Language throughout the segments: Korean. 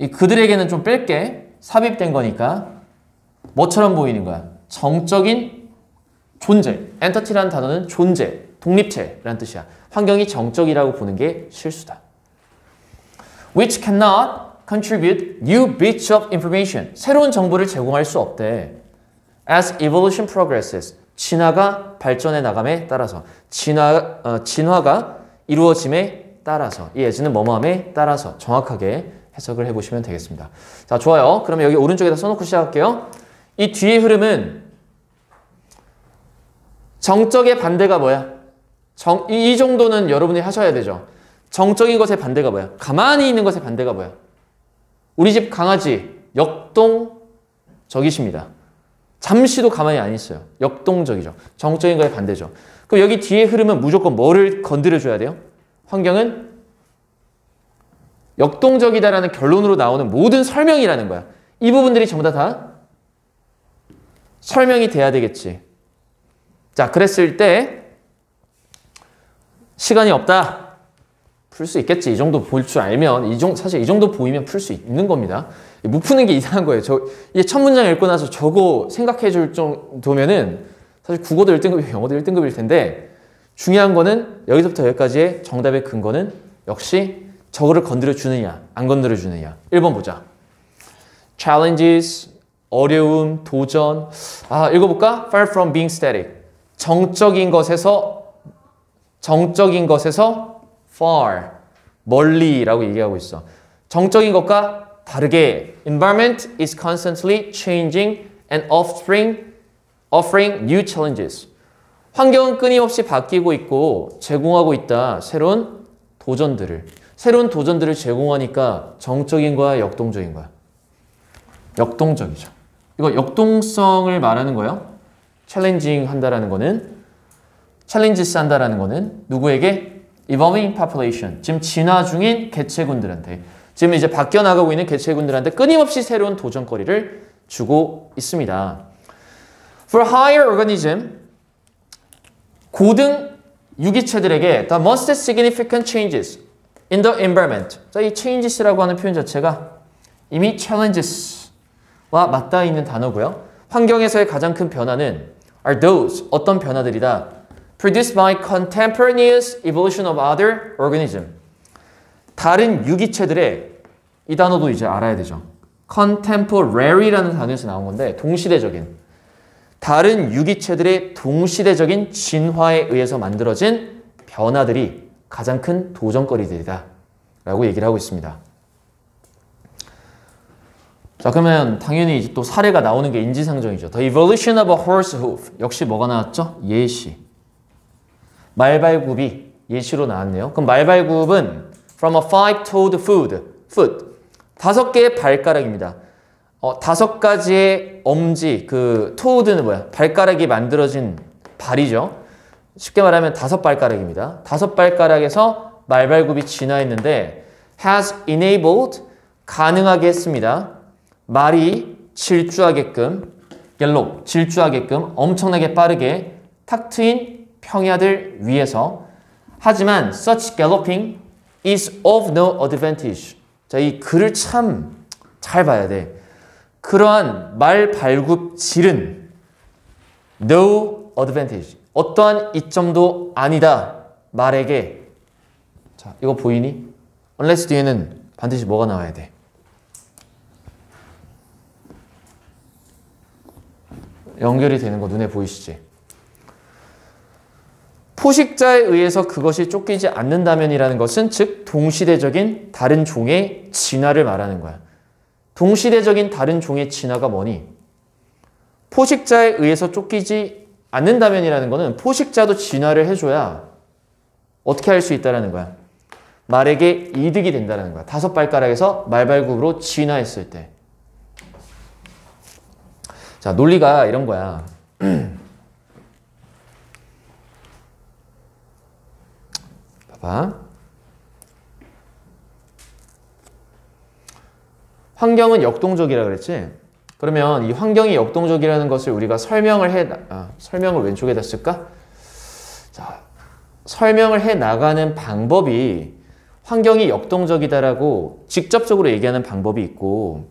이 그들에게는 좀 뺄게 삽입된 거니까 뭐처럼 보이는 거야? 정적인 존재. 엔터티라는 단어는 존재, 독립체라는 뜻이야. 환경이 정적이라고 보는 게 실수다. Which cannot contribute new bits of information. 새로운 정보를 제공할 수 없대. As evolution progresses. 진화가 발전해 나감에 따라서 진화, 어, 진화가 이루어짐에 따라서 이 예지는 뭐뭐함에 따라서 정확하게 해석을 해보시면 되겠습니다. 자 좋아요. 그러면 여기 오른쪽에다 써놓고 시작할게요. 이 뒤의 흐름은 정적의 반대가 뭐야? 정, 이, 이 정도는 여러분이 하셔야 되죠. 정적인 것의 반대가 뭐야? 가만히 있는 것의 반대가 뭐야? 우리 집 강아지 역동적이십니다. 잠시도 가만히 안 있어요. 역동적이죠. 정적인 거에 반대죠. 그럼 여기 뒤에 흐름은 무조건 뭐를 건드려줘야 돼요? 환경은 역동적이다라는 결론으로 나오는 모든 설명이라는 거야. 이 부분들이 전부 다, 다 설명이 돼야 되겠지. 자, 그랬을 때 시간이 없다. 풀 수 있겠지. 이 정도 볼 줄 알면 이 정도 사실 이 정도 보이면 풀 수 있는 겁니다. 못 푸는 게 이상한 거예요. 저 이게 첫 문장 읽고 나서 저거 생각해 줄 정도면은 사실 국어도 1등급이고 영어도 1등급일 텐데 중요한 거는 여기서부터 여기까지의 정답의 근거는 역시 저거를 건드려 주느냐, 안 건드려 주느냐. 1번 보자. challenges, 어려움, 도전. 아, 읽어볼까? far from being static. 정적인 것에서, 정적인 것에서 far, 멀리라고 얘기하고 있어. 정적인 것과 다르게 environment is constantly changing and offering, offering new challenges. 환경은 끊임없이 바뀌고 있고 제공하고 있다. 새로운 도전들을. 새로운 도전들을 제공하니까 정적인 거야, 역동적인 거야? 역동적이죠. 이거 역동성을 말하는 거예요. challenging 한다라는 거는 challenges 한다라는 거는 누구에게 evolving population, 지금 진화 중인 개체군들한테 지금 이제 바뀌어 나가고 있는 개체군들한테 끊임없이 새로운 도전거리를 주고 있습니다. For higher organism, 고등 유기체들에게 the most significant changes in the environment. 자, 이 changes라고 하는 표현 자체가 이미 challenges와 맞닿아 있는 단어고요. 환경에서의 가장 큰 변화는 are those 어떤 변화들이다. produced by contemporaneous evolution of other organism. 다른 유기체들의 이 단어도 이제 알아야 되죠. contemporary라는 단어에서 나온 건데 동시대적인 다른 유기체들의 동시대적인 진화에 의해서 만들어진 변화들이 가장 큰 도전거리들이다. 라고 얘기를 하고 있습니다. 자, 그러면 당연히 또 사례가 나오는 게 인지상정이죠. The evolution of a horse hoof. 역시 뭐가 나왔죠? 예시. 말발굽이 예시로 나왔네요. 그럼 말발굽은 from a five-toed foot, foot. 다섯 개의 발가락입니다. 어, 다섯 가지의 엄지, 그 toed는 뭐야? 발가락이 만들어진 발이죠. 쉽게 말하면 다섯 발가락입니다. 다섯 발가락에서 말발굽이 진화했는데 has enabled 가능하게 했습니다. 말이 질주하게끔 갤록 질주하게끔 엄청나게 빠르게 탁 트인 평야들 위에서 하지만 such galloping is of no advantage. 자, 이 글을 참 잘 봐야 돼. 그러한 말 발굽 질은 no advantage. 어떠한 이점도 아니다. 말에게. 자, 이거 보이니? unless 뒤에는 반드시 뭐가 나와야 돼? 연결이 되는 거 눈에 보이시지? 포식자에 의해서 그것이 쫓기지 않는다면이라는 것은 즉 동시대적인 다른 종의 진화를 말하는 거야. 동시대적인 다른 종의 진화가 뭐니? 포식자에 의해서 쫓기지 않는다면이라는 것은 포식자도 진화를 해줘야 어떻게 할 수 있다라는 거야. 말에게 이득이 된다는 거야. 다섯 발가락에서 말발굽으로 진화했을 때. 자, 논리가 이런 거야. 봐봐. 환경은 역동적이라 그랬지? 그러면 이 환경이 역동적이라는 것을 우리가 설명을 해, 아, 설명을 왼쪽에다 쓸까? 자, 설명을 해 나가는 방법이 환경이 역동적이다라고 직접적으로 얘기하는 방법이 있고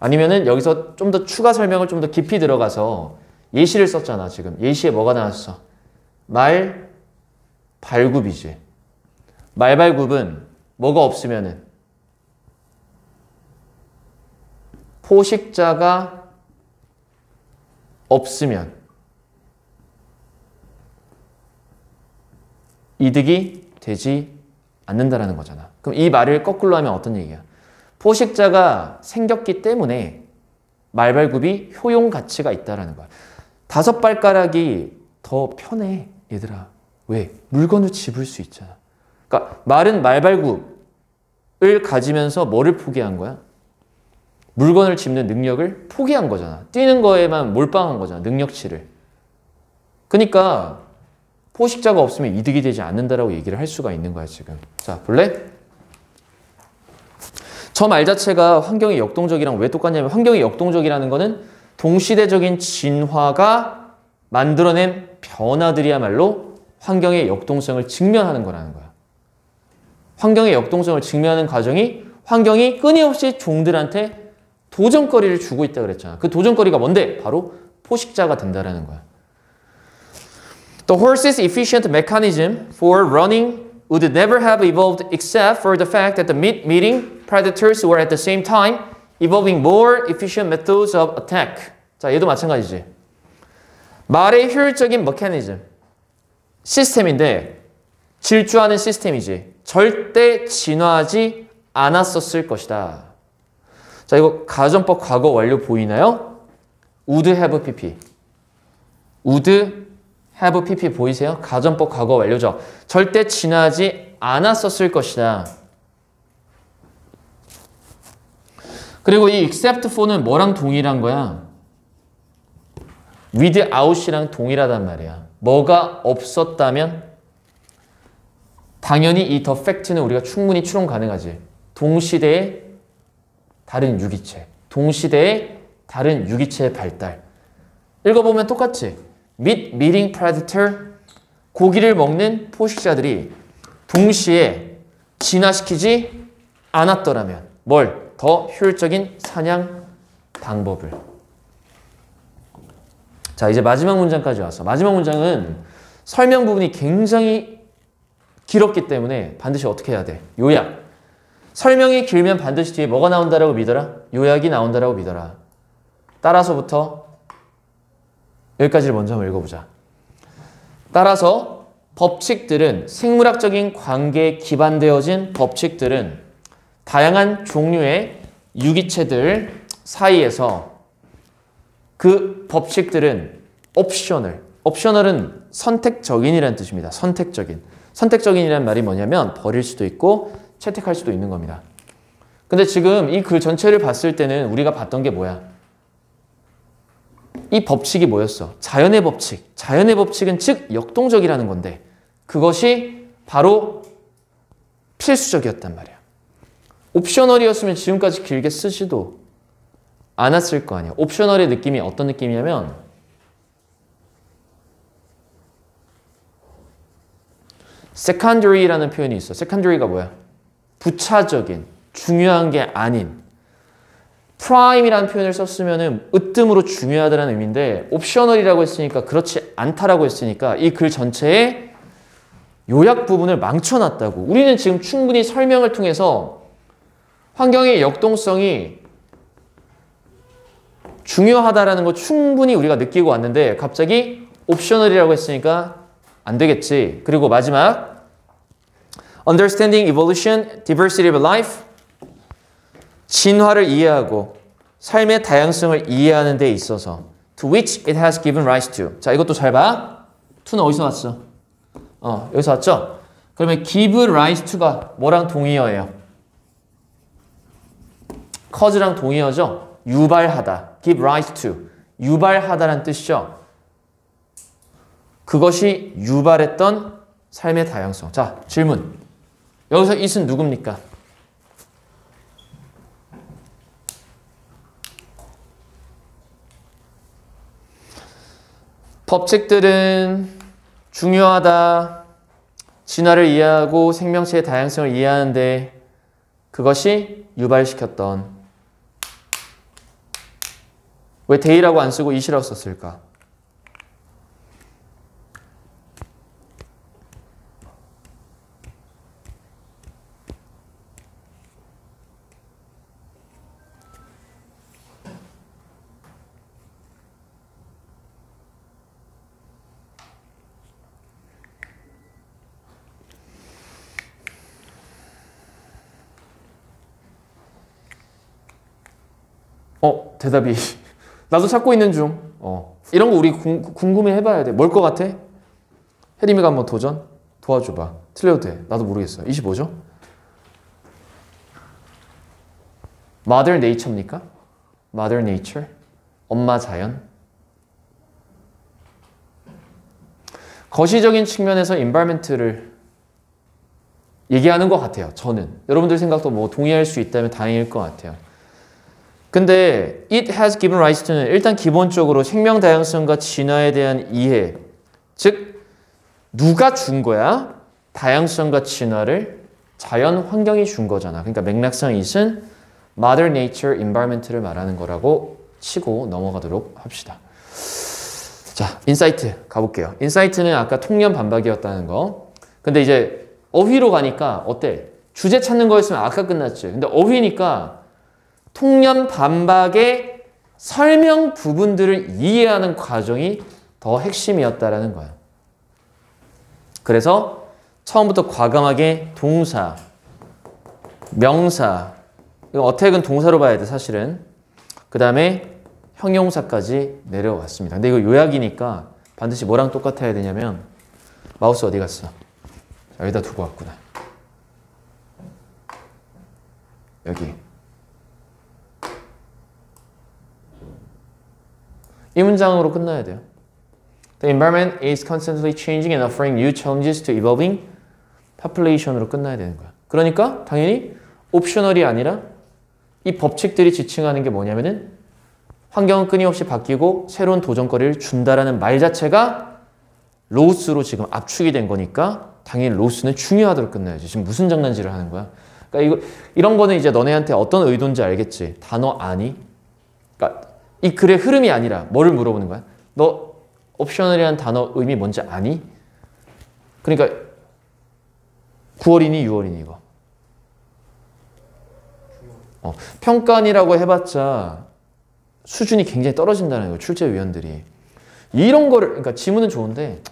아니면은 여기서 좀 더 추가 설명을 좀 더 깊이 들어가서 예시를 썼잖아 지금. 예시에 뭐가 나왔어? 말 발굽이지. 말 발굽은 뭐가 없으면은 포식자가 없으면 이득이 되지 않는다라는 거잖아. 그럼 이 말을 거꾸로 하면 어떤 얘기야? 포식자가 생겼기 때문에 말발굽이 효용 가치가 있다라는 거야. 다섯 발가락이 더 편해, 얘들아. 왜? 물건을 집을 수 있잖아. 그러니까 말은 말발굽을 가지면서 뭐를 포기한 거야? 물건을 짚는 능력을 포기한 거잖아. 뛰는 거에만 몰빵한 거잖아. 능력치를. 그러니까 포식자가 없으면 이득이 되지 않는다라고 얘기를 할 수가 있는 거야, 지금. 자, 볼래? 저 말 자체가 환경이 역동적이랑 왜 똑같냐면 환경이 역동적이라는 거는 동시대적인 진화가 만들어낸 변화들이야말로 환경의 역동성을 직면하는 거라는 거야. 환경의 역동성을 직면하는 과정이 환경이 끊임없이 종들한테 도전거리를 주고 있다 그랬잖아. 그 도전거리가 뭔데? 바로 포식자가 된다라는 거야. The horse's efficient mechanism for running would never have evolved except for the fact that the meat-eating predators were at the same time evolving more efficient methods of attack. 자, 얘도 마찬가지지. 말의 효율적인 메커니즘, 시스템인데 질주하는 시스템이지. 절대 진화하지 않았었을 것이다. 자, 이거 가정법 과거 완료 보이나요? would have pp. would have pp 보이세요? 가정법 과거 완료죠. 절대 지나지 않았었을 것이다. 그리고 이 except for는 뭐랑 동일한 거야? without이랑 동일하단 말이야. 뭐가 없었다면 당연히 이 the fact는 우리가 충분히 추론 가능하지. 동시대의 다른 유기체, 동시대의 다른 유기체의 발달. 읽어보면 똑같지? meat eating predator 고기를 먹는 포식자들이 동시에 진화시키지 않았더라면 뭘 더 효율적인 사냥 방법을 자 이제 마지막 문장까지 와서 마지막 문장은 설명 부분이 굉장히 길었기 때문에 반드시 어떻게 해야 돼? 요약 설명이 길면 반드시 뒤에 뭐가 나온다라고 믿어라? 요약이 나온다라고 믿어라 따라서부터 여기까지를 먼저 한번 읽어보자. 따라서 법칙들은 생물학적인 관계에 기반되어진 법칙들은 다양한 종류의 유기체들 사이에서 그 법칙들은 옵셔널, 옵셔널은 선택적인이라는 뜻입니다. 선택적인. 선택적인이라는 말이 뭐냐면 버릴 수도 있고 채택할 수도 있는 겁니다. 근데 지금 이 글 전체를 봤을 때는 우리가 봤던 게 뭐야? 이 법칙이 뭐였어? 자연의 법칙. 자연의 법칙은 즉 역동적이라는 건데 그것이 바로 필수적이었단 말이야. 옵셔널이었으면 지금까지 길게 쓰지도 않았을 거 아니야. 옵셔널의 느낌이 어떤 느낌이냐면 secondary라는 표현이 있어. secondary가 뭐야? 부차적인, 중요한 게 아닌 prime이라는 표현을 썼으면 으뜸으로 중요하다는 의미인데 optional이라고 했으니까 그렇지 않다라고 했으니까 이 글 전체에 요약 부분을 망쳐놨다고 우리는 지금 충분히 설명을 통해서 환경의 역동성이 중요하다라는 거 충분히 우리가 느끼고 왔는데 갑자기 optional이라고 했으니까 안 되겠지. 그리고 마지막 Understanding Evolution, Diversity of Life 진화를 이해하고 삶의 다양성을 이해하는 데 있어서 to which it has given rise to. 자, 이것도 잘 봐. to는 어디서 왔어? 어, 여기서 왔죠? 그러면 give rise to가 뭐랑 동의어예요? cause랑 동의어죠? 유발하다. give rise to. 유발하다라는 뜻이죠. 그것이 유발했던 삶의 다양성. 자, 질문. 여기서 it은 누굽니까? 법칙들은 중요하다. 진화를 이해하고 생명체의 다양성을 이해하는데 그것이 유발시켰던 왜 데이라고 안 쓰고 이시라고 썼을까? 어, 대답이. 나도 찾고 있는 중. 어. 이런 거 우리 궁, 궁금해 해봐야 돼. 뭘 것 같아? 혜림이가 한번 도전? 도와줘봐. 틀려도 돼. 나도 모르겠어. 25죠? Mother Nature입니까? Mother? 엄마 자연? 거시적인 측면에서 environment를 얘기하는 것 같아요. 저는. 여러분들 생각도 뭐 동의할 수 있다면 다행일 것 같아요. 근데 it has given rise to는 일단 기본적으로 생명 다양성과 진화에 대한 이해 즉 누가 준 거야? 다양성과 진화를 자연 환경이 준 거잖아. 그러니까 맥락상 it은 mother nature environment를 말하는 거라고 치고 넘어가도록 합시다. 자, insight 가볼게요. insight는 아까 통념 반박이었다는 거. 근데 이제 어휘로 가니까 어때? 주제 찾는 거였으면 아까 끝났지. 근데 어휘니까 통념 반박의 설명 부분들을 이해하는 과정이 더 핵심이었다라는 거야. 그래서 처음부터 과감하게 동사, 명사, 이거 어택은 동사로 봐야 돼 사실은. 그 다음에 형용사까지 내려왔습니다. 근데 이거 요약이니까 반드시 뭐랑 똑같아야 되냐면 마우스 어디 갔어? 자, 여기다 두고 왔구나. 여기. 이 문장으로 끝나야 돼요. The environment is constantly changing and offering new challenges to evolving population으로 끝나야 되는 거야. 그러니까 당연히 옵셔널이 아니라 이 법칙들이 지칭하는 게 뭐냐면은 환경은 끊임없이 바뀌고 새로운 도전거리를 준다라는 말 자체가 로스로 지금 압축이 된 거니까 당연히 로스는 중요하도록 끝나야지. 지금 무슨 장난질을 하는 거야? 그러니까 이거 이런 거는 이제 너네한테 어떤 의도인지 알겠지. 단어 아니? 그러니까 이 글의 흐름이 아니라 뭐를 물어보는 거야? 너 옵셔널이라는 단어 의미 뭔지 아니? 그러니까 9월이니 6월이니 이거. 어, 평가안이라고 해봤자 수준이 굉장히 떨어진다는 거예요. 출제위원들이. 이런 거를 그러니까 지문은 좋은데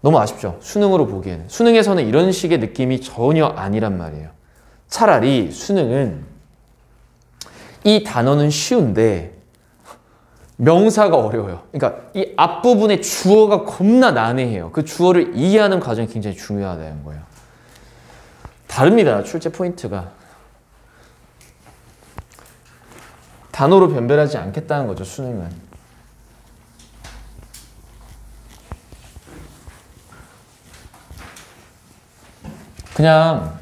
너무 아쉽죠. 수능으로 보기에는. 수능에서는 이런 식의 느낌이 전혀 아니란 말이에요. 차라리 수능은 이 단어는 쉬운데 명사가 어려워요. 그러니까 이 앞부분에 주어가 겁나 난해해요. 그 주어를 이해하는 과정이 굉장히 중요하다는 거예요. 다릅니다. 출제 포인트가. 단어로 변별하지 않겠다는 거죠, 수능은. 그냥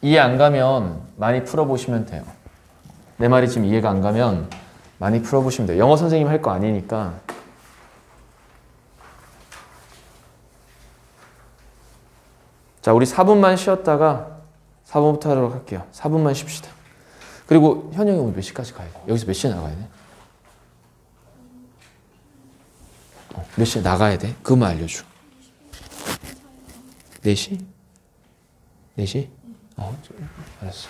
이해 안 가면 많이 풀어보시면 돼요. 내 말이 지금 이해가 안 가면 많이 풀어보시면 돼요. 영어 선생님 할 거 아니니까. 자, 우리 4분만 쉬었다가 4분부터 하도록 할게요. 4분만 쉽시다. 그리고 현영이 오늘 몇 시까지 가야 돼? 여기서 몇 시에 나가야 돼? 어, 몇 시에 나가야 돼? 그것만 알려줘. 4시? 4시? 어, 알았어.